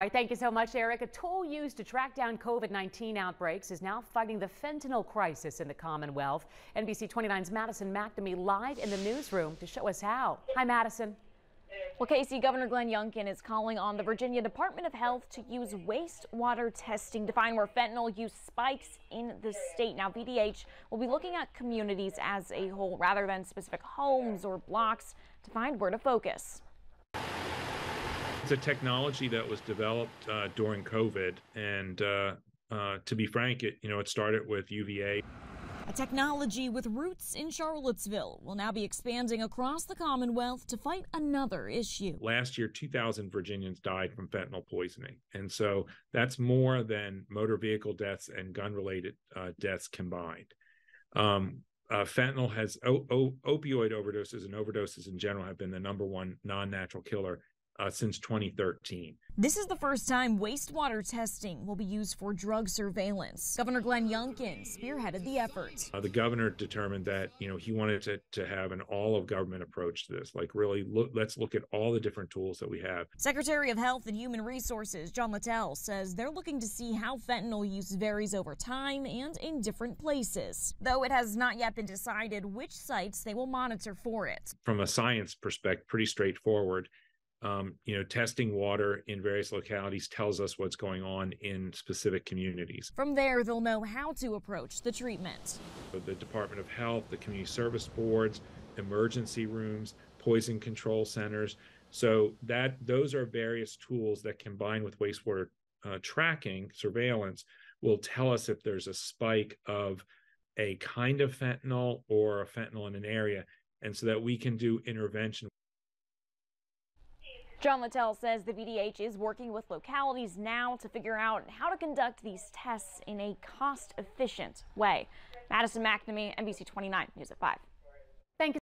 All right, thank you so much, Eric. A tool used to track down COVID 19 outbreaks is now fighting the fentanyl crisis in the Commonwealth. NBC 29's Madison McNamee live in the newsroom to show us how. Hi, Madison. Well, Casey, Governor Glenn Youngkin is calling on the Virginia Department of Health to use wastewater testing to find where fentanyl use spikes in the state. Now, VDH will be looking at communities as a whole rather than specific homes or blocks to find where to focus. It's a technology that was developed uh, during COVID, and uh, uh, to be frank, it you know it started with UVA. A technology with roots in Charlottesville will now be expanding across the Commonwealth to fight another issue. Last year, 2,000 Virginians died from fentanyl poisoning. And so that's more than motor vehicle deaths and gun related uh, deaths combined. Um, uh, fentanyl has o- o- opioid overdoses and overdoses in general have been the number one non natural killer uh, since 2013. This is the first time wastewater testing will be used for drug surveillance. Governor Glenn Youngkin spearheaded the effort. Uh, the governor determined that you know he wanted to, to have an all of government approach to this, like really look, let's look at all the different tools that we have. Secretary of Health and Human Resources John Littel says they're looking to see how fentanyl use varies over time and in different places, though it has not yet been decided which sites they will monitor for it. From a science perspective, pretty straightforward um, you know, testing water in various localities tells us what's going on in specific communities. From there, they'll know how to approach the treatment. The Department of Health, the community service boards, emergency rooms, poison control centers. So that those are various tools that combine with wastewater uh, tracking surveillance will tell us if there's a spike of a kind of fentanyl or a fentanyl in an area and so that we can do intervention John Littel says the VDH is working with localities now to figure out how to conduct these tests in a cost efficient way. Madison McNamee, NBC 29 News at 5.